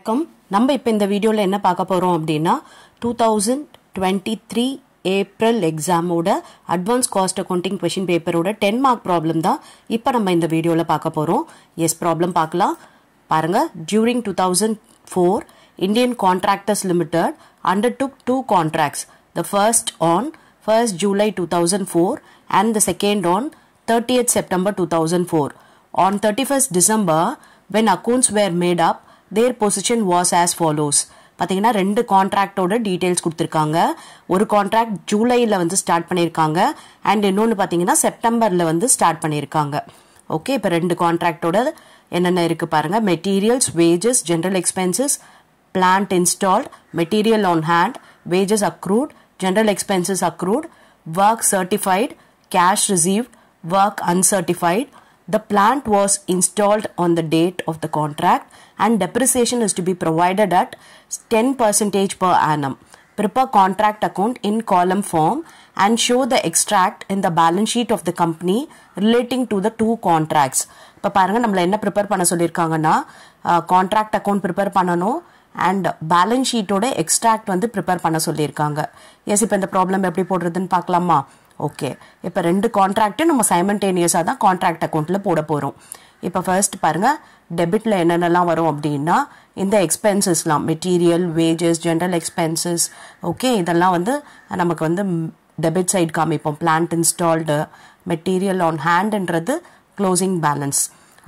வணக்கம். நம்ம இப்போ இந்த வீடியோவில் என்ன பார்க்க போகிறோம் அப்படின்னா two thousand twenty three April எக்ஸாமோட advance cost accounting question பேப்பரோட டென் மார்க் ப்ராப்ளம் தான் இப்போ நம்ம இந்த வீடியோவில் பார்க்க போகிறோம் எஸ் ப்ராப்ளம் பார்க்கலாம். பாருங்க during two thousand four Indian contractors limited undertook two contracts the first on first July two thousand four and the second on thirty thirtieth September two thousand four on thirty first December when accounts were made up their position was as follows பார்த்தீங்கன்னா ரெண்டு கான்ட்ராக்டோட details கொடுத்துருக்காங்க. ஒரு contract ஜூலையில் வந்து start பண்ணியிருக்காங்க. And இன்னொன்று பார்த்தீங்கன்னா செப்டம்பரில் வந்து ஸ்டார்ட் பண்ணியிருக்காங்க. ஓகே இப்போ ரெண்டு கான்ட்ராக்டோட என்னென்ன இருக்குது பாருங்கள் materials wages general expenses plant installed material on hand wages accrued general expenses accrued work certified cash receive work uncertified The plant was installed on the date of the contract and depreciation is to be provided at 10% per annum. Prepare contract account in column form and show the extract in the balance sheet of the company relating to the two contracts. இப்போ பாருங்க நம்மள என்ன prepare பண்ண சொல்லியிருக்காங்கன்னா contract account prepare பண்ணணும் and balance ஷீட்டோட extract வந்து prepare பண்ண சொல்லியிருக்காங்க எஸ் இப்போ இந்த ப்ராப்ளம் எப்படி போடுறதுன்னு பார்க்கலாமா ஓகே இப்போ ரெண்டு கான்ட்ராக்ட்டும் நம்ம சைமன்டேனியஸாக தான் கான்ட்ராக்ட் அக்கௌண்ட்டில் போட போகிறோம் இப்போ ஃபர்ஸ்ட் பாருங்கள் டெபிட்டில் என்னென்னலாம் வரும் அப்படின்னா இந்த எக்ஸ்பென்சஸ்லாம் material wages general expenses okay இதெல்லாம் வந்து நமக்கு வந்து டெபிட் சைட் காமிப்போம். பிளான்ட் இன்ஸ்டால்டு மெட்டீரியல் ஆன் ஹேண்டுன்றது க்ளோசிங் பேலன்ஸ்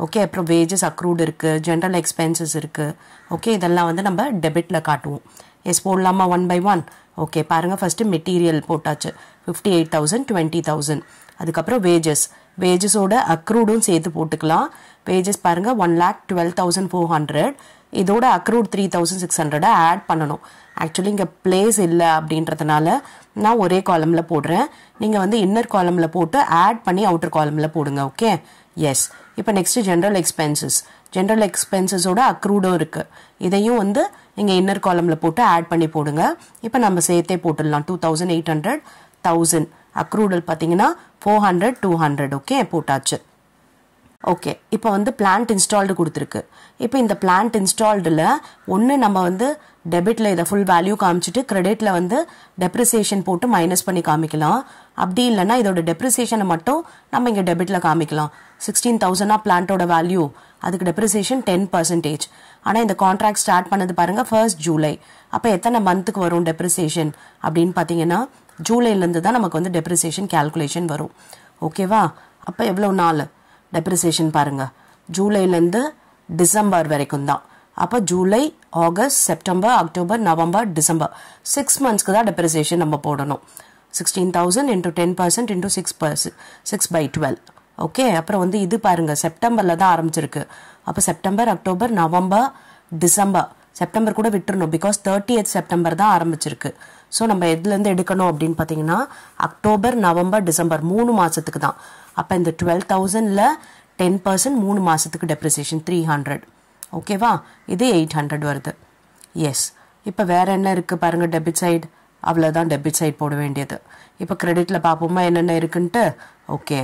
ஓகே அப்புறம் வேஜஸ் அக்ரூட் இருக்குது ஜென்ரல் எக்ஸ்பென்சஸ் இருக்குது ஓகே இதெல்லாம் வந்து நம்ம டெபிட்டில் காட்டுவோம். எஸ் போடலாமா ஒன் பை ஒன் ஓகே பாருங்கள் ஃபஸ்ட்டு மெட்டீரியல் போட்டாச்சு. Fifty eight thousand twenty thousand அதுக்கப்புறம் வேஜஸ் வேஜஸோட அக்ரூடும் சேர்த்து போட்டுக்கலாம். வேஜஸ் பாருங்கள் one lakh twelve thousand four hundred இதோட அக்ரூட் த்ரீ தௌசண்ட் சிக்ஸ் ஹண்ட்ரடை ஆட் பண்ணணும். ஆக்சுவலி இங்கே பிளேஸ் இல்லை அப்படின்றதுனால நான் ஒரே காலமில் போடுறேன். நீங்கள் வந்து இன்னர் காலமில் போட்டு ஆட் பண்ணி அவுட்டர் காலமில் போடுங்க ஓகே எஸ் இப்போ நெக்ஸ்ட்டு ஜென்ரல் எக்ஸ்பென்சஸ் ஜென்ரல் எக்ஸ்பென்சஸோட அக்ரூடும் இருக்குது இதையும் வந்து நீங்கள் இன்னர் காலமில் போட்டு ஆட் பண்ணி போடுங்க. இப்போ நம்ம சேர்த்தே போட்டுடலாம். Two thousand eight hundred thousand அக்ரூடல் பார்த்தீங்கன்னா four hundred two hundred okay போட்டாச்சு. ஓகே இப்போ வந்து பிளான்ட் இன்ஸ்டால்டு கொடுத்துருக்கு. இப்போ இந்த பிளான்ட் இன்ஸ்டால்டில் ஒன்று நம்ம வந்து டெபிட்டில் இதை ஃபுல் வேல்யூ காமிச்சிட்டு கிரெடிட்டில் வந்து டெப்ரிசியேஷன் போட்டு மைனஸ் பண்ணி காமிக்கலாம். அப்படி இல்லைன்னா இதோட டெப்ரிசியேஷனை மட்டும் நம்ம இங்கே டெபிட்டில் காமிக்கலாம். சிக்ஸ்டீன் தௌசண்டாக பிளான்ட்டோட வேல்யூ அதுக்கு டெப்ரிசியேஷன் டென் பர்சன்டேஜ் ஆனால் இந்த கான்ட்ராக்ட் ஸ்டார்ட் பண்ணது பாருங்கள் ஃபர்ஸ்ட் ஜூலை அப்போ எத்தனை மந்த்துக்கு வரும் டெப்ரிசியேஷன் அப்படின்னு பார்த்தீங்கன்னா ஜூலைலேருந்து தான் நமக்கு வந்து டெப்ரிசியேஷன் கேல்குலேஷன் வரும். ஓகேவா அப்போ எவ்வளோ நாள்? டெப்ரிசியேஷன் பாருங்கள் ஜூலைலேருந்து டிசம்பர் வரைக்கும் தான். அப்போ July August September October November December. Six மந்த்ஸ்க்கு தான் டெப்ரிசியேஷன் நம்ம போடணும். Sixteen thousand into ten percent into six percent six by twelve okay அப்புறம் வந்து இது பாருங்கள் செப்டம்பரில் தான் ஆரம்பிச்சிருக்கு. அப்போ September October November December September கூட விட்டுறணும். பிகாஸ் தேர்ட்டி எய்த் செப்டம்பர் தான் ஆரம்பிச்சிருக்கு. ஸோ நம்ம எதுலேருந்து எடுக்கணும் அப்படின்னு பார்த்தீங்கன்னா அக்டோபர் நவம்பர் டிசம்பர் மூணு மாதத்துக்கு தான். அப்போ இந்த டுவெல் தௌசண்டில் டென் பர்சன்ட் மூணு மாதத்துக்கு டெப்ரிசியேஷன் த்ரீ ஹண்ட்ரட் ஓகேவா இது எயிட் ஹண்ட்ரட் வருது. எஸ் இப்போ வேறு என்ன இருக்குது பாருங்கள் டெபிட் சைடு அவ்வளோதான் டெபிட் சைட் போட வேண்டியது. இப்போ கிரெடிட்டில் பார்ப்போமா என்னென்ன இருக்குன்ட்டு? ஓகே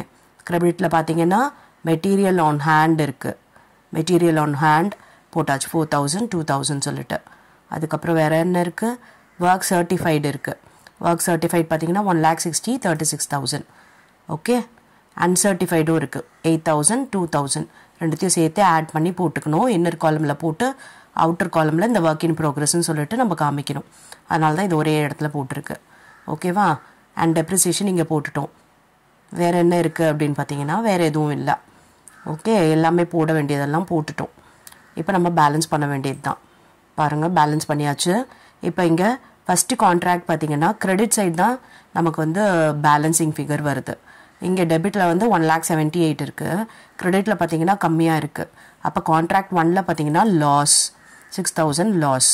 கிரெடிட்டில் பார்த்தீங்கன்னா மெட்டீரியல் ஆன் ஹேண்ட் இருக்குது மெட்டீரியல் ஆன் ஹேண்ட் போட்டாச்சு. ஃபோர் தௌசண்ட் டூ தௌசண்ட் சொல்லிட்டு. அதுக்கப்புறம் வேறு என்ன இருக்குது ஒர்க் சர்டிஃபைடு இருக்குது ஒர்க் சர்டிஃபைட் பார்த்தீங்கன்னா one lakh sixty thirty six thousand okay அன்சர்டிஃபைடும் இருக்குது எயிட் தௌசண்ட் டூ தௌசண்ட் ரெண்டுத்தையும் சேர்த்து ஆட் பண்ணி போட்டுக்கணும். இன்னர் காலமில் போட்டு அவுட்டர் காலமில் இந்த ஒர்க் இன் ப்ரோக்ரஸ்ன்னு சொல்லிட்டு நம்ம காமிக்கணும். அதனால தான் இது ஒரே இடத்துல போட்டிருக்கு. ஓகேவா அண்ட் டெப்ரிசியேஷன் இங்கே போட்டுட்டோம். வேறு என்ன இருக்குது அப்படின்னு பார்த்தீங்கன்னா வேறு எதுவும் இல்லை. ஓகே எல்லாமே போட வேண்டியதெல்லாம் போட்டுட்டோம். இப்போ நம்ம பேலன்ஸ் பண்ண வேண்டியது தான் பாருங்கள் பேலன்ஸ் பண்ணியாச்சு. இப்போ இங்கே ஃபஸ்ட்டு கான்ட்ராக்ட் பார்த்தீங்கன்னா கிரெடிட் சைட் தான் நமக்கு வந்து பேலன்சிங் ஃபிகர் வருது. இங்கே டெபிட்டில் வந்து ஒன் லேக் செவன்ட்டி எயிட் இருக்குது கிரெடிட்டில் பார்த்தீங்கன்னா கம்மியாக இருக்குது அப்போ கான்ட்ராக்ட் ஒனில் பார்த்தீங்கன்னா loss six thousand loss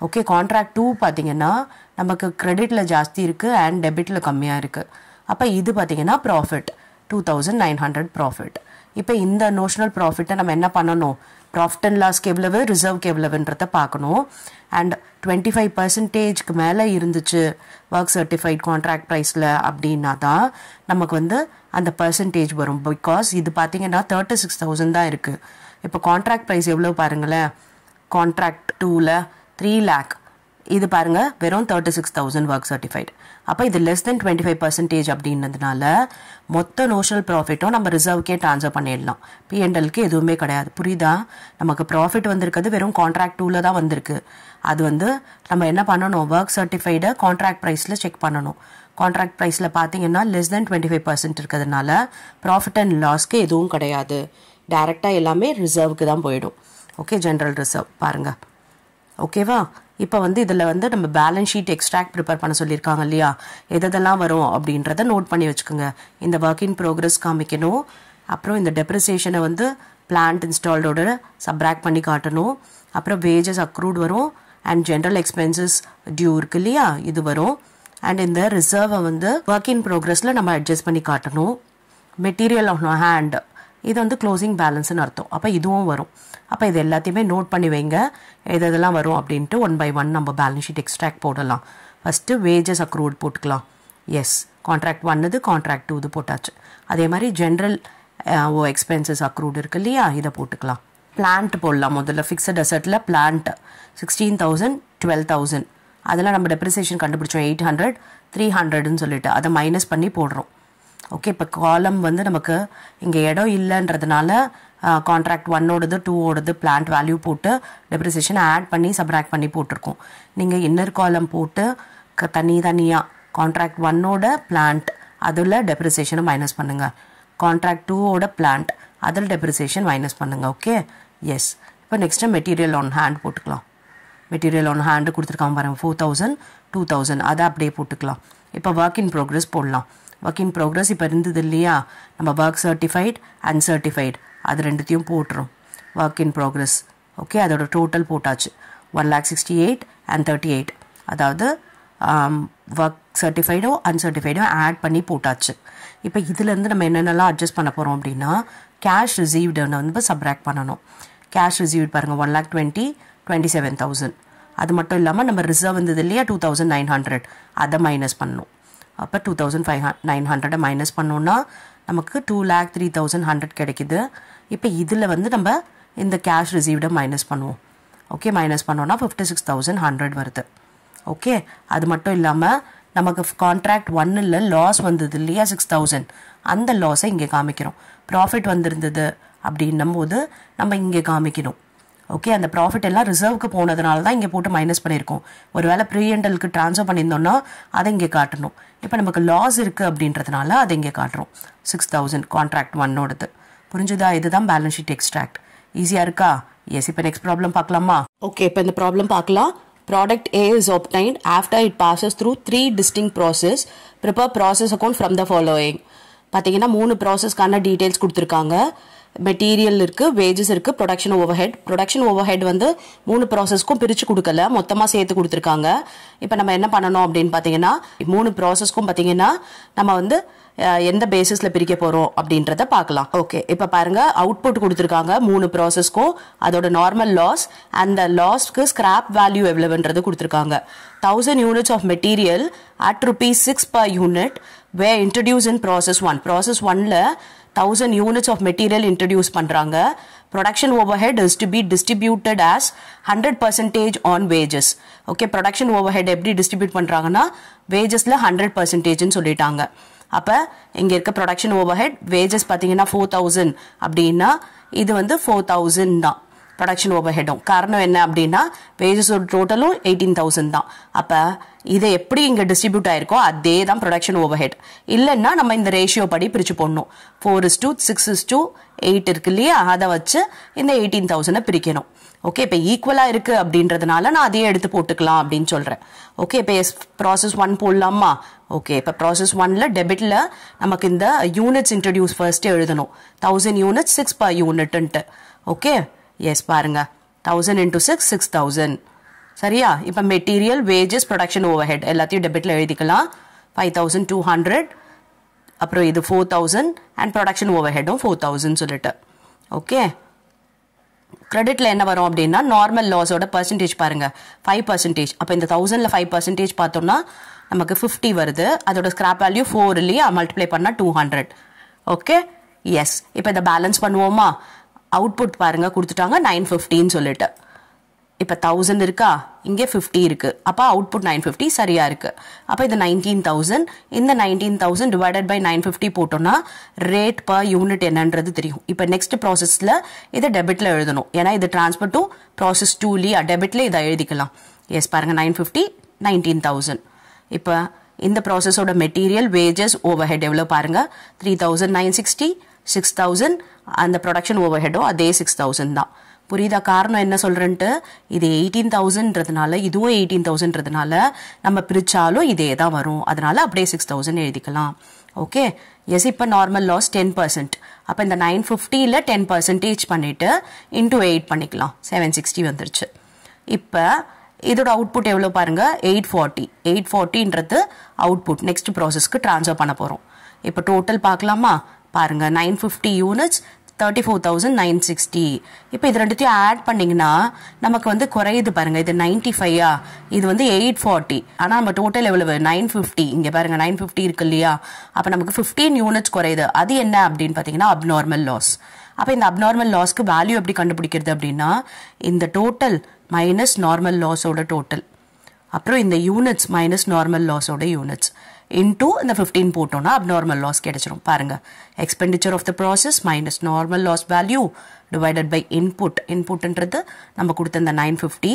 okay contract two பார்த்தீங்கன்னா நமக்கு கிரெடிட்டில் ஜாஸ்தி இருக்குது அண்ட் டெபிட்டில் கம்மியாக இருக்குது அப்போ இது பார்த்தீங்கன்னா profit two thousand nine hundred profit இப்போ இந்த நோஷனல் ப்ராஃபிட்டை நம்ம என்ன பண்ணணும்? ப்ராஃபிட் அண்ட் லாஸ்க்கு எவ்வளவு ரிசர்வ்க்கு எவ்வளவுன்றத பார்க்கணும். அண்ட் டுவெண்ட்டி ஃபைவ் பர்சன்டேஜ்க்கு மேலே இருந்துச்சு ஒர்க் சர்டிஃபைட் கான்ட்ராக்ட் ப்ரைஸில் அப்படின்னா தான் நமக்கு வந்து அந்த பர்சன்டேஜ் வரும். பிகாஸ் இது பார்த்தீங்கன்னா தேர்ட்டி சிக்ஸ் தௌசண்ட் தான் இருக்குது இப்போ கான்ட்ராக்ட் ப்ரைஸ் எவ்வளோ பாருங்களேன். கான்ட்ராக்ட் டூவில் த்ரீ லேக் இது பாருங்க வெறும் thirty six thousand work certified அப்போ இது less than twenty five percentage அப்படின்றதுனால மொத்த நோஷனல் ப்ராஃபிட்டும் நம்ம ரிசர்வ்க்கே ட்ரான்ஸ்ஃபர் பண்ணிடலாம். பிஎன்எல்க்கு எதுவுமே கிடையாது. புரியுதா? நமக்கு ப்ராஃபிட் வந்திருக்கிறது வெறும் கான்ட்ராக்ட் டூவில் தான் வந்திருக்கு. அது வந்து நம்ம என்ன பண்ணணும்? ஒர்க் சர்டிஃபைடை கான்ட்ராக்ட் ப்ரைஸில் செக் பண்ணணும். கான்ட்ராக்ட் ப்ரைஸில் பார்த்தீங்கன்னா less than twenty five percent இருக்கிறதுனால ப்ராஃபிட் அண்ட் லாஸ்க்கு எதுவும் கிடையாது. டைரெக்டாக எல்லாமே ரிசர்வ்க்கு தான் போயிடும். ஓகே ஜென்ரல் ரிசர்வ் பாருங்கள் ஓகேவா இப்போ வந்து இதில் வந்து நம்ம பேலன்ஸ் ஷீட் எக்ஸ்ட்ராக்ட் ப்ரிப்பேர் பண்ண சொல்லியிருக்காங்க இல்லையா? எதெல்லாம் வரும் அப்படின்றத நோட் பண்ணி வச்சுக்கோங்க. இந்த ஒர்க் இன் ப்ரோக்ரஸ் காமிக்கணும். அப்புறம் இந்த டெப்ரிசியேஷனை வந்து பிளான்ட் இன்ஸ்டால்டோட சப்ராக்ட் பண்ணி காட்டணும். அப்புறம் வேஜஸ் அக்ரூட் வரும். அண்ட் ஜென்ரல் எக்ஸ்பென்சஸ் டியூ இருக்கு இல்லையா? இது வரும். அண்ட் இந்த ரிசர்வை வந்து ஒர்க் இன் ப்ரோக்ரஸில் நம்ம அட்ஜஸ்ட் பண்ணி காட்டணும். மெட்டீரியல் ஆஃப் ஹேண்ட் இது வந்து க்ளோசிங் பேலன்ஸ்னு அர்த்தம். அப்போ இதுவும் வரும். அப்போ இது எல்லாத்தையுமே நோட் பண்ணி வைங்க. எது எதெல்லாம் வரும் அப்படின்ட்டு ஒன் பை ஒன் நம்ம பேலன்ஸ் ஷீட் எக்ஸ்ட்ராக்ட் போடலாம். ஃபஸ்ட்டு வேஜஸ் அக்ரூட் போட்டுக்கலாம். எஸ் கான்ட்ராக்ட் ஒன்னுது கான்ட்ராக்ட் டூ இது போட்டாச்சு. அதே மாதிரி ஜென்ரல் ஓ எக்ஸ்பென்சஸ் அக்ரூட் இருக்கு இல்லையா? இதை போட்டுக்கலாம். பிளான்ட் போடலாம் முதல்ல. Fixed அசட்டில் plant sixteen thousand twelve thousand அதெல்லாம் நம்ம டெப்ரிசியேஷன் கண்டுபிடிச்சோம் எயிட் ஹண்ட்ரட் த்ரீ ஹண்ட்ரட்னு சொல்லிட்டு. அதை மைனஸ் பண்ணி போடுறோம். ஓகே இப்போ காலம் வந்து நமக்கு இங்கே இடம் இல்லைன்றதுனால கான்ட்ராக்ட் ஒன்னோடது டூவோடது பிளான்ட் வேல்யூ போட்டு டெப்ரிசியேஷன் ஆட் பண்ணி சப்ராக்ட் பண்ணி போட்டிருக்கோம். நீங்கள் இன்னர் காலம் போட்டு க தனி தனியாக கான்ட்ராக்ட் ஒன்னோட பிளான்ட் அதில் டெப்ரிசியேஷனை மைனஸ் பண்ணுங்கள் கான்ட்ராக்ட் டூவோட பிளான்ட் அதில் டெப்ரிசியேஷன் மைனஸ் பண்ணுங்கள் ஓகே எஸ் இப்போ நெக்ஸ்ட்டு மெட்டீரியல் ஆன் ஹேண்ட் போட்டுக்கலாம். மெட்டீரியல் ஆன் ஹேண்டு கொடுத்துருக்காங்க பாருங்கள் ஃபோர் தௌசண்ட் டூ தௌசண்ட் அதை அப்படியே போட்டுக்கலாம். இப்போ ஒர்க் இன் ப்ரோக்ரஸ் போடலாம். ஒர்க் இன் ப்ரோக்ரஸ் இப்போ இருந்தது இல்லையா? நம்ம ஒர்க் சர்டிஃபைட் அன்சர்டிஃபைட் அது ரெண்டுத்தையும் போட்டுரும். ஒர்க் இன் ப்ரோக்ரஸ் ஓகே அதோட டோட்டல் போட்டாச்சு. One lakh sixty eight and thirty eight அதாவது ஒர்க் சர்டிஃபைடோ அன்சர்டிஃபைடோ ஆட் பண்ணி போட்டாச்சு. இப்போ இதுலேருந்து நம்ம என்னென்னலாம் அட்ஜஸ்ட் பண்ண போகிறோம் அப்படின்னா கேஷ் ரிசீவ்டுன்னு வந்து சப்ராக்ட் பண்ணணும். கேஷ் ரிசீவ்ட் பாருங்கள் one lakh twenty twenty seven thousand அது மட்டும் இல்லாமல் நம்ம ரிசர்வ் இருந்தது இல்லையா டூ தௌசண்ட் நைன் ஹண்ட்ரட் அதை மைனஸ் பண்ணணும். அப்போ டூ தௌசண்ட் ஃபைவ் நைன் ஹண்ட்ரடை மைனஸ் பண்ணோன்னா நமக்கு two lakh three thousand hundred கிடைக்குது. இப்போ இதில் வந்து நம்ம இந்த கேஷ் ரிசீவ்டை மைனஸ் பண்ணுவோம். ஓகே மைனஸ் பண்ணோன்னா ஃபிஃப்டி சிக்ஸ் தௌசண்ட் ஹண்ட்ரட் வருது. ஓகே அது மட்டும் இல்லாமல் நமக்கு கான்ட்ராக்ட் ஒன்னில் லாஸ் வந்தது இல்லையா சிக்ஸ் தௌசண்ட் அந்த லாஸை இங்கே காமிக்கிறோம். ப்ராஃபிட் வந்திருந்தது அப்படின்னும் போது நம்ம இங்கே காமிக்கணும். ஓகே அந்த ப்ராஃபிட் எல்லாம் ரிசர்வ்க்கு போனதுனால தான் இங்கே போட்டு மைனஸ் பண்ணியிருக்கோம். ஒருவேளை ப்ரீஎண்டலுக்கு ட்ரான்ஸ்ஃபர் பண்ணியிருந்தோம்னா அதை இங்கே காட்டணும். இப்போ நமக்கு லாஸ் இருக்குது அப்படின்றதுனால அதை இங்கே காட்டுறோம். சிக்ஸ் தௌசண்ட் கான்ட்ராக்ட் ஒன்னோடது புரிஞ்சுதா? இதுதான் பேலன்ஸ் ஷீட் எக்ஸ்ட்ராக்ட் ஈஸியாக இருக்கா? எஸ் இப்போ நெக்ஸ்ட் ப்ராப்ளம் பார்க்கலாமா? ஓகே இப்போ இந்த ப்ராப்ளம் பார்க்கலாம். Product A is obtained after it passes through three distinct process. Prepare process account from the following. பார்த்தீங்கன்னா மூணு ப்ராசஸ்க்கான டீட்டெயில்ஸ் கொடுத்துருக்காங்க. மெட்டீரியல் இருக்கு வேஜஸ் இருக்கு production overhead production overhead வந்து மூணு ப்ராசஸ்க்கும் பிரிச்சு கொடுக்கல. மொத்தமாக சேர்த்து கொடுத்துருக்காங்க. இப்போ நம்ம என்ன பண்ணணும் அப்படின்னு பார்த்தீங்கன்னா மூணு ப்ராசஸ்க்கும் பார்த்தீங்கன்னா நம்ம வந்து எந்த பேசிஸ்ல பிரிக்க போறோம் அப்படின்றத பார்க்கலாம் ஓகே இப்போ பாருங்க அவுட்புட் கொடுத்துருக்காங்க மூணு ப்ராசஸ்க்கும் அதோட நார்மல் லாஸ் அந்த லாஸ்க்கு ஸ்கிராப் வேல்யூ எவ்வளவுன்றது கொடுத்துருக்காங்க. Thousand units of material at rupees six per unit were introduce in process one process ஒன்ல thousand units of material introduce பண்ணுறாங்க production overhead is to be distributed as hundred percentage on wages okay production overhead எப்படி distribute பண்ணுறாங்கன்னா வேஜஸில் hundred பர்சன்டேஜ்னு சொல்லிட்டாங்க. அப்போ இங்கே இருக்க ப்ரொடக்ஷன் ஓவர் ஹெட் வேஜஸ் பார்த்தீங்கன்னா ஃபோர் தௌசண்ட் அப்படின்னா இது வந்து ஃபோர் தௌசண்ட் தான். ப்ரொடக்ஷன் ஓவர் ஹெடும் காரணம் என்ன அப்படின்னா பேஜஸோட டோட்டலும் எயிட்டீன் தௌசண்ட் தான். அப்போ இதை எப்படி இங்கே டிஸ்ட்ரிபியூட் ஆயிருக்கோ அதே தான் ப்ரொடக்ஷன் ஓவர் ஹெட் இல்லைன்னா நம்ம இந்த ரேஷியோ படி பிரித்து போடணும். Four is two six is two eight இருக்கு இல்லையா? அதை வச்சு இந்த எயிட்டீன் தௌசண்டை பிரிக்கணும். ஓகே இப்போ ஈக்குவலாக இருக்குது அப்படின்றதுனால நான் அதையே எடுத்து போட்டுக்கலாம் அப்படின்னு சொல்கிறேன் ஓகே இப்போ எஸ் ப்ராசஸ் ஒன் போடலாமா? ஓகே இப்போ ப்ராசஸ் ஒன்ல டெபிட்ல நமக்கு இந்த யூனிட்ஸ் இன்ட்ரடியூஸ் ஃபர்ஸ்ட் எழுதணும். தௌசண்ட் யூனிட்ஸ் சிக்ஸ் பர் யூனிட்ன்ட்டு ஓகே எஸ் பாருங்க. Thousand into six six thousand சரியா? இப்போ material wages production overhead எல்லாத்தையும் டெபிட்ல எழுதிக்கலாம். ஃபைவ் தௌசண்ட் டூ ஹண்ட்ரட் அப்புறம் இது four thousand and production over ஹெட்டும் four thousand சொல்லிட்டு. ஓகே கிரெடிட்ல என்ன வரும் அப்படின்னா நார்மல் லாஸோட பர்சன்டேஜ் பாருங்க. ஃபைவ் பர்சன்டேஜ் அப்போ இந்த தௌசண்ட்ல ஃபைவ் பர்சன்டேஜ் பார்த்தோம்னா நமக்கு ஃபிஃப்டி வருது. அதோட ஸ்கிராப் வேல்யூ ஃபோர் இல்லையா மல்டிப்ளை பண்ணால் டூ ஹண்ட்ரட் ஓகே எஸ் இப்போ இதை பேலன்ஸ் பண்ணுவோமா? அவுட்புட் பாருங்க கொடுத்துட்டாங்க நைன் ஃபிஃப்டின்னு சொல்லிட்டு. இப்போ தௌசண்ட் இருக்கா? இங்கே ஃபிஃப்டி இருக்குது அப்போ அவுட்புட் நைன் ஃபிஃப்டி சரியாக இருக்குது அப்போ இது நைன்டீன் தௌசண்ட் இந்த nineteen thousand divided by nine fifty போட்டோம்னா ரேட் பர் யூனிட் என்னன்றது தெரியும். இப்போ நெக்ஸ்ட் ப்ராசஸில் இதை டெபிட்ல எழுதணும். ஏன்னா இது டிரான்ஸ்ஃபர் டு ப்ராசஸ் டூலி டெபிட்ல இதை எழுதிக்கலாம். எஸ் பாருங்கள் நைன் ஃபிஃப்டி நைன்டீன் தௌசண்ட் இப்போ இந்த ப்ராசஸோட மெட்டீரியல் வேஜஸ் ஓவர் ஹெட் எவ்வளோ பாருங்கள் three thousand nine sixty six thousand அந்த ப்ரொடக்ஷன் ஓவர் ஹெட்டும் அதே சிக்ஸ் தௌசண்ட் தான். புரியுதா? காரணம் என்ன சொல்கிறேன்ட்டு இது எயிட்டீன் தௌசண்ட்ன்றதுனால இதுவும் எயிட்டீன் தௌசண்ட்ன்றதுனால நம்ம பிரித்தாலும் இதே தான் வரும். அதனால அப்படியே சிக்ஸ் தௌசண்ட் எழுதிக்கலாம். ஓகே எஸ் இப்போ நார்மல் லாஸ் டென் பர்சன்ட் அப்போ இந்த நைன் ஃபிஃப்டியில் டென் பர்சன்டேஜ் பண்ணிவிட்டு இன்டூ எயிட் பண்ணிக்கலாம். செவன் சிக்ஸ்டி வந்துருச்சு. இப்போ இதோட அவுட்புட் எவ்வளோ பாருங்க? எயிட் ஃபார்ட்டி எயிட் ஃபார்ட்டின்றது அவுட்புட் நெக்ஸ்ட் ப்ராசஸ்க்கு ட்ரான்ஸ்ஃபர் பண்ண போகிறோம் இப்போ டோட்டல் பார்க்கலாமா? பாருங்க nine fifty units thirty four thousand nine sixty இப்போ இது ரெண்டுத்தையும் ஆட் பண்ணிங்கன்னா நமக்கு வந்து குறையுது பாருங்க இது நைன்ட்டி ஃபைவா இது வந்து எயிட் ஃபார்ட்டி ஆனால் நம்ம டோட்டல் எவ்வளவு? நைன் ஃபிஃப்டி இங்கே பாருங்க நைன் ஃபிஃப்டி இருக்கு இல்லையா? அப்போ நமக்கு ஃபிஃப்டீன் யூனிட்ஸ் குறையுது. அது என்ன அப்படின்னு பார்த்தீங்கன்னா அப்நார்மல் லாஸ் அப்போ இந்த அப்நார்மல் லாஸ்க்கு வேல்யூ எப்படி கண்டுபிடிக்கிறது அப்படின்னா இந்த டோட்டல் மைனஸ் நார்மல் லாஸோட டோட்டல் அப்புறம் இந்த யூனிட்ஸ் மைனஸ் நார்மல் லாஸோட யூனிட்ஸ் இன்டூ இந்த ஃபிஃப்டீன் போட்டோம்னா அப்நார்மல் லாஸ் கிடைச்சிரும். பாருங்க. Expenditure of the process minus normal loss value divided by input இன்புட்ன்றது நம்ம கொடுத்த இந்த நைன் ஃபிஃப்டி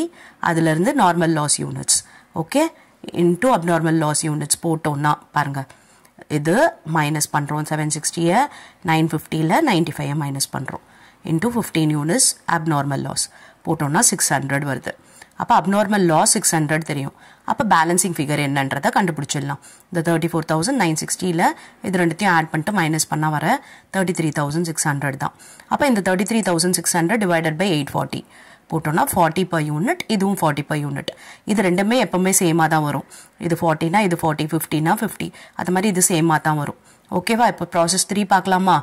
அதுலேருந்து normal loss units okay into abnormal loss units போட்டோம்னா பாருங்க. இது மைனஸ் பண்ணுறோம் செவன் சிக்ஸ்டியை நைன் ஃபிஃப்டியில் நைன்டி ஃபைவை மைனஸ் பண்ணுறோம் into fifteen units abnormal loss போட்டோம்னா சிக்ஸ் ஹண்ட்ரட் வருது. அப்போ அப்நார்மல் லாஸ் சிக்ஸ் ஹண்ட்ரட் தெரியும். அப்போ பேலன்சிங் ஃபிகர் என்னன்றதை கண்டுபிடிச்சிடலாம். இந்த தேர்ட்டி ஃபோர் தௌசண்ட் நைன் சிக்ஸ்டியில் இது ரெண்டுத்தையும் ஆட் பண்ணிட்டு மைனஸ் பண்ணால் வர thirty three thousand six hundred தான். அப்போ இந்த thirty three thousand six hundred divided by eight forty போட்டோம்னா ஃபார்ட்டி பர் யூனிட் இதுவும் ஃபார்ட்டி பர் யூனிட் இது ரெண்டுமே எப்பவுமே சேமாக தான் வரும். இது ஃபார்ட்டினா இது ஃபார்ட்டி ஃபிஃப்டினா ஃபிஃப்டி அது மாதிரி இது சேமாக தான் வரும். ஓகேவா இப்போ ப்ராசஸ் த்ரீ பார்க்கலாமா?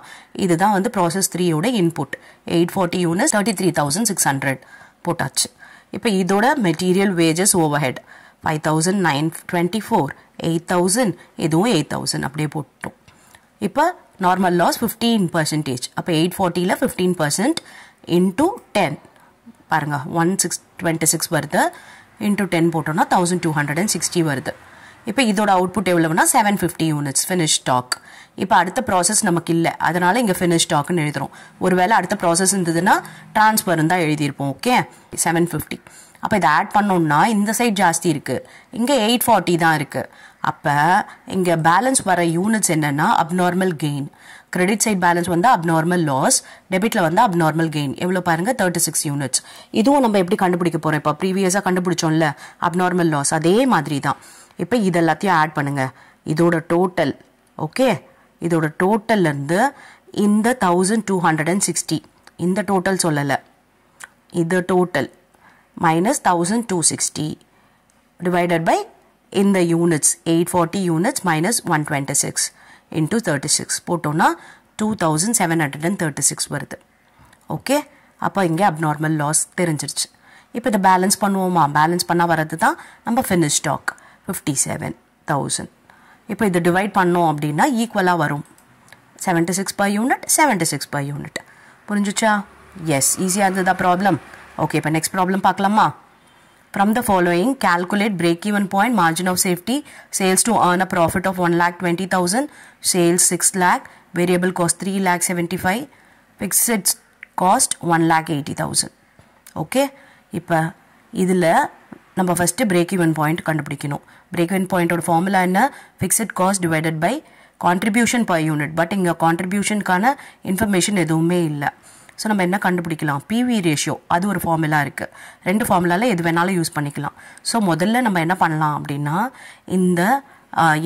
இதுதான் வந்து ப்ராசஸ் த்ரீயோட input eight forty unit thirty three thousand six hundred போட்டாச்சு. இப்போ இதோட material wages overhead five thousand nine twenty four eight thousand இதுவும் எயிட் தௌசண்ட் அப்படியே போட்டோம். இப்போ நார்மல் லாஸ் ஃபிஃப்டீன் பர்சன்டேஜ் அப்போ எயிட் ஃபார்ட்டியில் ஃபிஃப்டீன் பர்சன்ட் இன்டூ டென் பாருங்க ஒன் சிக்ஸ் டுவெண்ட்டி சிக்ஸ் வருது இன்டூ டென் போட்டோம்னா thousand two hundred and sixty வருது. இப்போ இதோட output எவ்வளவுனா seven fifty units finish stock இப்போ அடுத்த ப்ராசஸ் நமக்கு இல்லை அதனால இங்கே ஃபினிஷ் ஸ்டாக்னு எழுதுறோம். ஒருவேளை அடுத்த ப்ராசஸ் இருந்ததுன்னா டிரான்ஸ்ஃபர் தான் எழுதியிருப்போம் ஓகே செவன் ஃபிஃப்டி அப்போ இதை ஆட் பண்ணோம்னா இந்த சைட் ஜாஸ்தி இருக்குது இங்கே எயிட் ஃபார்ட்டி தான் இருக்குது அப்போ இங்கே பேலன்ஸ் வர யூனிட்ஸ் என்னென்னா abnormal gain credit side balance வந்து அப்நார்மல் லாஸ் டெபிட்ல வந்து அப்நார்மல் கெயின் எவ்வளோ பாருங்க? தேர்ட்டி சிக்ஸ் யூனிட்ஸ் இதுவும் நம்ம எப்படி கண்டுபிடிக்க போகிறோம் இப்போ ப்ரீவியஸாக கண்டுபிடிச்சோம்ல அப்நார்மல் லாஸ் அதே மாதிரி தான். இப்போ இது எல்லாத்தையும் ஆட் பண்ணுங்க. இதோட டோட்டல் ஓகே இதோட டோட்டல்லேருந்து இந்த thousand two hundred and sixty இந்த டோட்டல் சொல்லலை. இது total minus thousand two sixty divided by in the units 840 units minus 126 into 36 போட்டோம்னா 2736 வருது. ஓகே அப்போ இங்கே அப்நார்மல் லாஸ் தெரிஞ்சிருச்சு. இப்போ இதை பேலன்ஸ் பண்ணுவோமா? பேலன்ஸ் பண்ணால் வர்றது தான் நம்ம finish stock fifty seven thousand இப்போ இதை டிவைட் பண்ணோம் அப்படின்னா ஈக்குவலாக வரும். Seventy six per unit seventy six per unit புரிஞ்சுச்சா எஸ் ஈஸியாக இருந்ததா ப்ராப்ளம் ஓகே இப்போ நெக்ஸ்ட் ப்ராப்ளம் பார்க்கலாமா? From the following calculate break even point margin of safety sales to earn a profit of one lakh twenty thousand sales six lakh variable cost three lakh seventy five fixed cost one lakh eighty thousand okay இப்போ இதில் நம்ம first break even point கண்டுபிடிக்கணும். Break even பாயிண்டோட formula என்ன? Fixed cost divided by contribution per unit but இங்கே கான்ட்ரிபியூஷனுக்கான information எதுவுமே இல்லை. ஸோ நம்ம என்ன கண்டுபிடிக்கலாம்? பிவி ரேஷியோ அது ஒரு ஃபார்முலா இருக்குது ரெண்டு ஃபார்முலாவில் எது வேணாலும் யூஸ் பண்ணிக்கலாம். ஸோ முதல்ல நம்ம என்ன பண்ணலாம் அப்படின்னா இந்த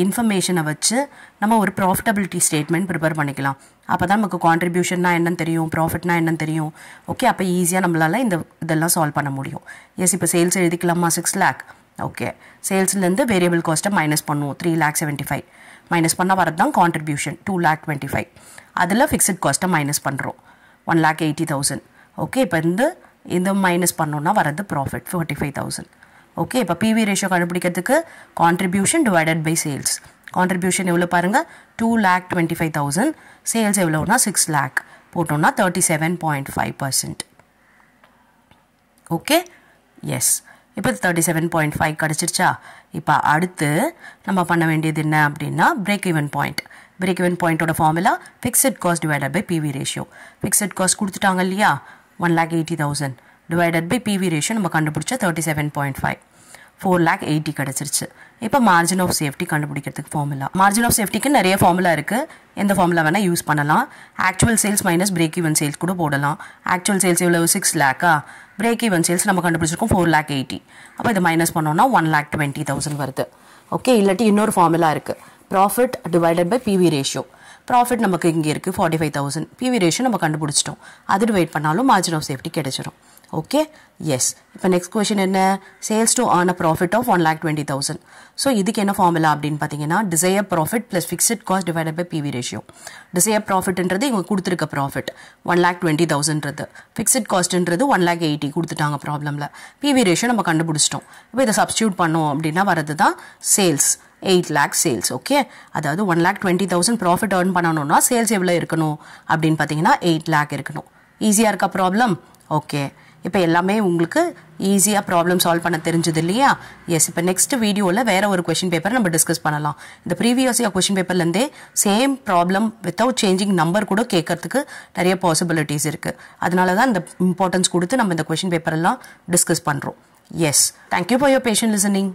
இன்ஃபர்மேஷனை வச்சு நம்ம ஒரு ப்ராஃபிட்டபிலிட்டி ஸ்டேட்மெண்ட் ப்ரிப்பேர் பண்ணிக்கலாம். அப்போ தான் நமக்கு கான்ட்ரிபியூஷன்னா என்னன்னு தெரியும் ப்ராஃபிட்னா என்னன்னு தெரியும். ஓகே அப்போ ஈஸியாக நம்மளால் இந்த இதெல்லாம் சால்வ் பண்ண முடியும். எஸ் இப்போ சேல்ஸ் எழுதிக்கலாமா? சிக்ஸ் லேக் ஓகே சேல்ஸ்லேருந்து வேரியபிள் காஸ்ட்டை மைனஸ் பண்ணுவோம் three lakh seventy five minus பண்ணால் வரது தான் contribution two lakh twenty five அதில் ஃபிக்ஸட் காஸ்ட்டை மைனஸ் பண்ணுறோம் one lakh eighty thousand okay இப்போ இந்த இந்த மைனஸ் பண்ணோன்னா வரது profit forty five thousand okay இப்போ பிவி ரேஷியோ கண்டுபிடிக்கிறதுக்கு contribution divided by sales contribution எவ்வளோ பாருங்கள் two lakh twenty five thousand sales எவ்வளோனா சிக்ஸ் லேக் போட்டோம்னா thirty seven point five percent okay yes இப்போ தேர்ட்டி செவன் பாயிண்ட் ஃபைவ் கிடச்சிருச்சா? இப்போ அடுத்து நம்ம பண்ண வேண்டியது என்ன அப்படின்னா break even point break even பாயிண்ட்டோட formula fixed cost divided by PV ratio fixed cost கொடுத்துட்டாங்க இல்லையா? One lakh eighty thousand divided by PV ratio நம்ம கண்டுபிடிச்சா thirty seven point five four lakh eighty கிடச்சிருச்சு. இப்போ மார்ஜின் ஆஃப் சேஃப்டி கண்டுபிடிக்கிறதுக்கு formula margin of சேஃப்டிக்கு நிறைய formula இருக்குது எந்த ஃபார்முலா வேணால் யூஸ் பண்ணலாம். Actual sales minus break even sales கூட போடலாம். ஆக்சுவல் சேல்ஸ் எவ்வளோ சிக்ஸ் லேக்கா பிரேக் ஈவன் சேல்ஸ் நம்ம கண்டுபிடிச்சிருக்கோம் ஃபோர் லேக் எயிட்டி அப்போ இதை மைனஸ் பண்ணோம்னா ஒன் லேக் டுவெண்ட்டி தௌசண்ட் வருது. ஓகே இல்லாட்டி இன்னொரு ஃபார்முலா இருக்குது profit divided by PV ratio profit நமக்கு இங்கே இருக்குது forty five thousand PV ratio நம்ம கண்டுபிடிச்சிட்டோம். அது டிவைட் பண்ணாலும் மார்ஜின் ஆஃப் சேஃப்டி கிடைச்சிடும் ஓகே எஸ் இப்போ நெக்ஸ்ட் கொஷின் என்ன? Sales to earn a profit of one lakh twenty thousand so இதுக்கு என்ன ஃபார்முலா அப்படின்னு பார்த்தீங்கன்னா desire profit plus fixed cost divided by PV ratio desire ப்ராஃபிட்ன்றது இவங்க கொடுத்துருக்க ப்ராஃபிட் ஒன் லேக் டுவெண்ட்டி தௌசண்ட்றது ஃபிக்ஸட் காஸ்ட்ன்றது ஒன் லேக் எயிட்டி கொடுத்துட்டாங்க ப்ராப்ளமில் பிவி ரேஷியோ நம்ம கண்டுபிடிச்சிட்டோம். இப்போ இதை சப்ஸ்டியூட் பண்ணோம் அப்படின்னா வரது தான் sales eight lakh sales okay அதாவது one lakh twenty thousand profit earn பண்ணணும்னா சேல்ஸ் எவ்வளோ இருக்கணும்? அப்படின்னு பார்த்தீங்கன்னா எயிட் லேக் இருக்கணும். ஈஸியாக இருக்கா ப்ராப்ளம் ஓகே இப்போ எல்லாமே உங்களுக்கு ஈஸியாக ப்ராப்ளம் சால்வ் பண்ண தெரிஞ்சது இல்லையா? எஸ் இப்போ நெக்ஸ்ட் வீடியோவில் வேற ஒரு கொஷின் பேப்பர் நம்ம டிஸ்கஸ் பண்ணலாம். இந்த previous year question பேப்பர்லேருந்தே same problem without changing number கூட கேட்கறதுக்கு நிறைய பாசிபிலிட்டிஸ் இருக்குது அதனால தான் இந்த இம்பார்ட்டன்ஸ் கொடுத்து நம்ம இந்த கொஷின் பேப்பர் எல்லாம் டிஸ்கஸ் பண்ணுறோம் yes thank you for your patient listening